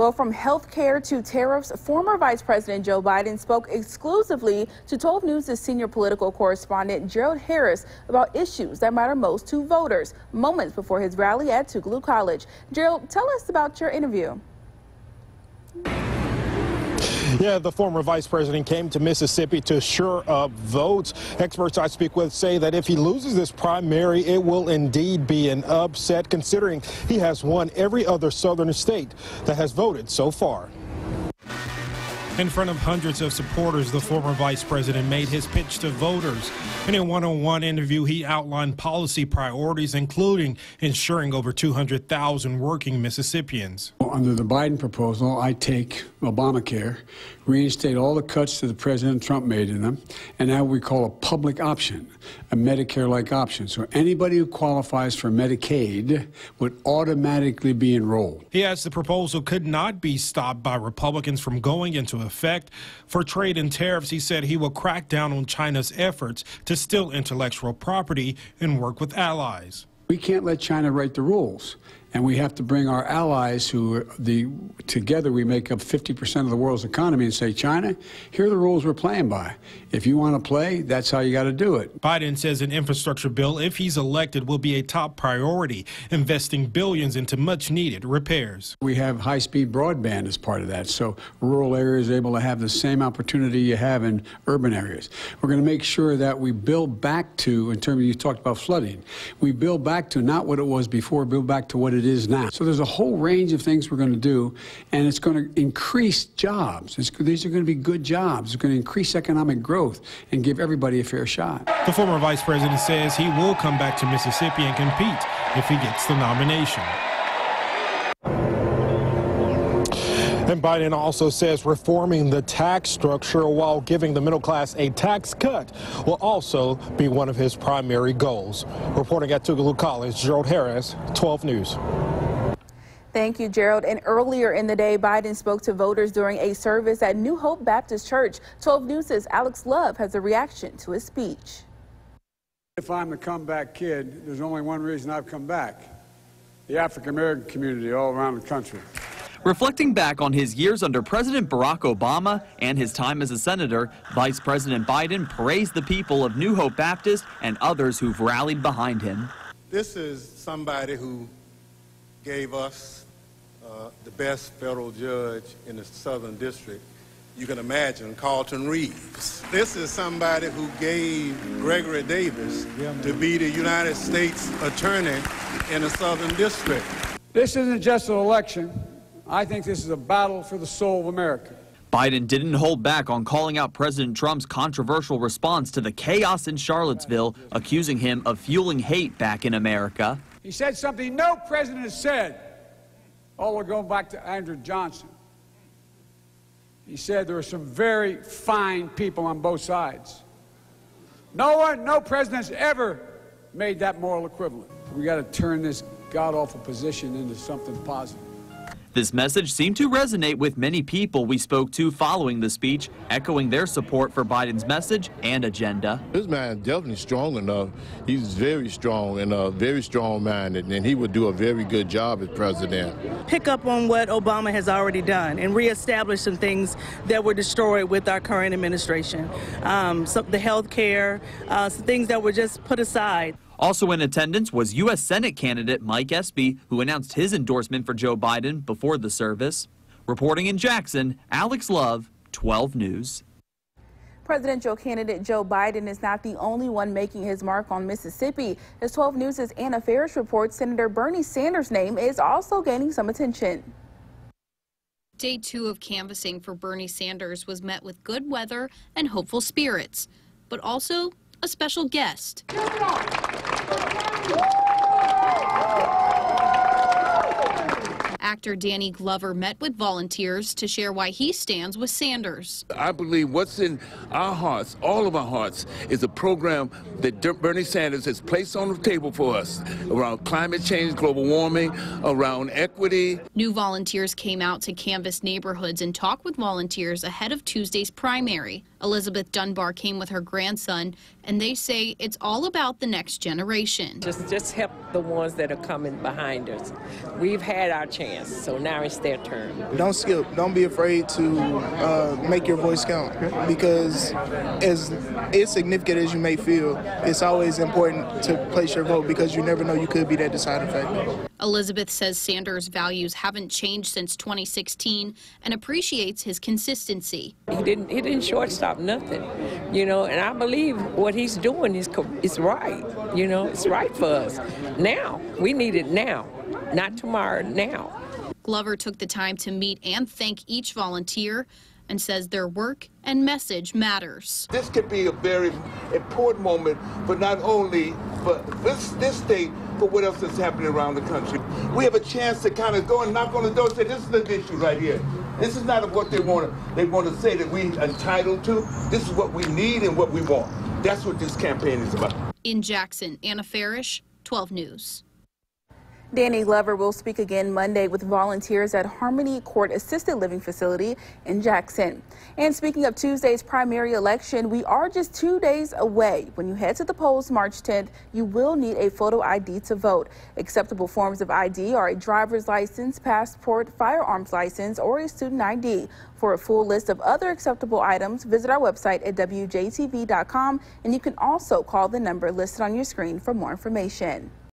Well, from health care to tariffs, former Vice President Joe Biden spoke exclusively to 12 News' senior political correspondent Gerald Harris about issues that matter most to voters moments before his rally at Tougaloo College. Gerald, tell us about your interview. Yeah, the former vice president came to Mississippi to shore up votes. Experts I speak with say that if he loses this primary, it will indeed be an upset, considering he has won every other southern state that has voted so far. In front of hundreds of supporters, the former vice president made his pitch to voters. In a one on one interview, he outlined policy priorities, including insuring over 200,000 working Mississippians. Under the Biden proposal, I take Obamacare, reinstate all the cuts that the President Trump made in them, and now we call a public option, a Medicare like option. So anybody who qualifies for Medicaid would automatically be enrolled. He adds the proposal could not be stopped by Republicans from going into effect. For trade and tariffs, he said he will crack down on China's efforts to steal intellectual property and work with allies. We can't let China write the rules and we have to bring our allies who the together we make up 50% of the world's economy and say China here are the rules we're playing by. If you want to play that's how you got to do it. Biden says an infrastructure bill if he's elected will be a top priority investing billions into much needed repairs. We have high-speed broadband as part of that so rural areas are able to have the same opportunity you have in urban areas. We're going to make sure that we build back to in terms of you talked about flooding we build back to not what it was before build back to what it it is now. So there's a whole range of things we're going to do, and it's going to increase jobs. It's, these are going to be good jobs. It's going to increase economic growth and give everybody a fair shot. The former vice president says he will come back to Mississippi and compete if he gets the nomination. And Biden also says reforming the tax structure while giving the middle class a tax cut will also be one of his primary goals. Reporting at Tougaloo College, Gerald Harris, 12 News. Thank you, Gerald. And earlier in the day, Biden spoke to voters during a service at New Hope Baptist Church. 12 News' Alex Love has a reaction to his speech. If I'm the comeback kid, there's only one reason I've come back the African American community all around the country. Reflecting back on his years under President Barack Obama and his time as a senator, Vice President Biden praised the people of New Hope Baptist and others who've rallied behind him. This is somebody who gave us uh, the best federal judge in the Southern District you can imagine, Carlton Reeves. This is somebody who gave Gregory Davis to be the United States Attorney in the Southern District. This isn't just an election. I think this is a battle for the soul of America. Biden didn't hold back on calling out President Trump's controversial response to the chaos in Charlottesville, accusing him of fueling hate back in America. He said something no president has said. Oh, we're going back to Andrew Johnson. He said there are some very fine people on both sides. No one, no president's ever made that moral equivalent. We got to turn this god awful position into something positive. This message seemed to resonate with many people we spoke to following the speech, echoing their support for Biden's message and agenda. This man is definitely strong enough. He's very strong and uh, very strong-minded, and he would do a very good job as president. Pick up on what Obama has already done and reestablish some things that were destroyed with our current administration. Um, so the health care, uh, some things that were just put aside. Also in attendance was U.S. Senate candidate Mike Espy, who announced his endorsement for Joe Biden before the service. Reporting in Jackson, Alex Love, 12 News. Presidential candidate Joe Biden is not the only one making his mark on Mississippi. As 12 News' Anna Faris reports, Senator Bernie Sanders' name is also gaining some attention. Day two of canvassing for Bernie Sanders was met with good weather and hopeful spirits, but also a special guest. Actor Danny Glover met with volunteers to share why he stands with Sanders. I believe what's in our hearts, all of our hearts, is a program that Bernie Sanders has placed on the table for us around climate change, global warming, around equity. New volunteers came out to canvass neighborhoods and talk with volunteers ahead of Tuesday's primary. Elizabeth Dunbar came with her grandson, and they say it's all about the next generation. Just, just help the ones that are coming behind us. We've had our chance. Chance. So now it's their turn. Don't skip. Don't be afraid to uh, make your voice count because as as significant as you may feel, it's always important to place your vote because you never know you could be that deciding factor. Elizabeth says Sanders' values haven't changed since 2016 and appreciates his consistency. He didn't he didn't shortstop nothing, you know, and I believe what he's doing is is right. You know, it's right for us. Now, we need it now, not tomorrow, now. Glover took the time to meet and thank each volunteer and says their work and message matters. This could be a very important moment for not only for this, this state, but what else is happening around the country. We have a chance to kind of go and knock on the door and say, this is the issue right here. This is not what they want to, they want to say that we're entitled to. This is what we need and what we want. That's what this campaign is about. In Jackson, Anna Farish, 12 News. Danny Glover will speak again Monday with volunteers at Harmony Court Assisted Living Facility in Jackson. And speaking of Tuesday's primary election, we are just two days away. When you head to the polls March 10th, you will need a photo ID to vote. Acceptable forms of ID are a driver's license, passport, firearms license, or a student ID. For a full list of other acceptable items, visit our website at WJTV.com and you can also call the number listed on your screen for more information.